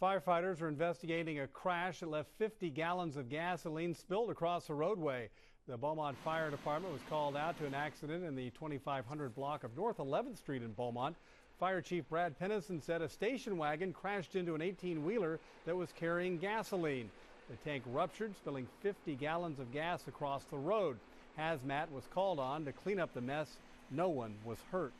Firefighters are investigating a crash that left 50 gallons of gasoline spilled across the roadway. The Beaumont Fire Department was called out to an accident in the 2500 block of North 11th Street in Beaumont. Fire Chief Brad Pennison said a station wagon crashed into an 18 wheeler that was carrying gasoline. The tank ruptured, spilling 50 gallons of gas across the road. Hazmat was called on to clean up the mess. No one was hurt.